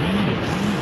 Yes.